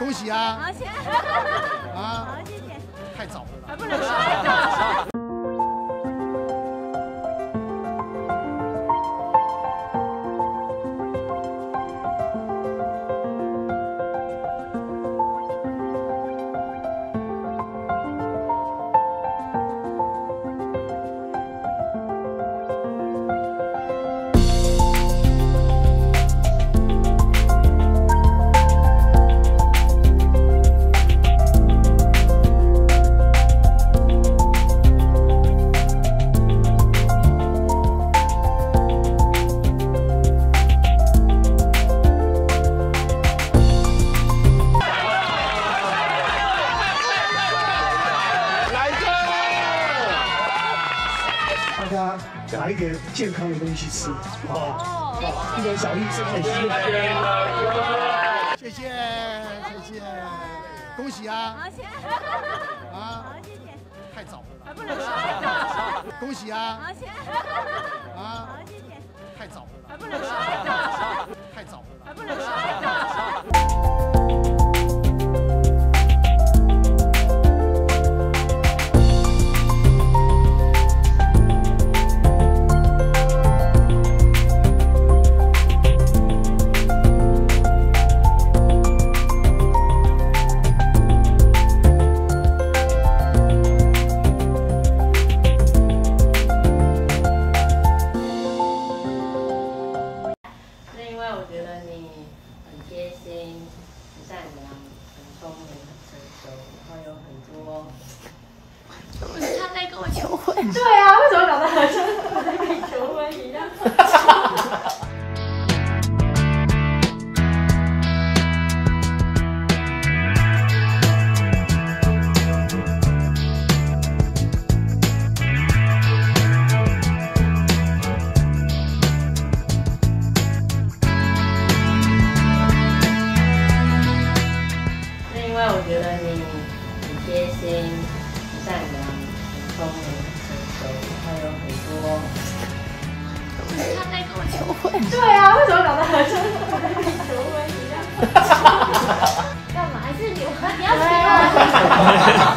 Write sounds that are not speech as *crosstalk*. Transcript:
恭喜啊！好，谢谢。啊，好，谢谢。太早了。还不能说。家拿一点健康的东西吃，好不好？好，一点小意思，很辛苦。谢谢谢谢，恭喜啊！好，谢谢。啊，好，谢谢。太早了。还不能说。恭喜啊！好，谢谢。啊，好，谢谢。太早了。还不能说。太早了。还不能说。后有很多。他在跟我求婚。对啊，为什么搞得好像我在跟你求婚一样？是因为我觉得你很贴心善良聪明成熟还有很多就是他在跟我求婚对啊为什么长得好像我跟你求婚一样干嘛？是你 *laughs* 你要娶我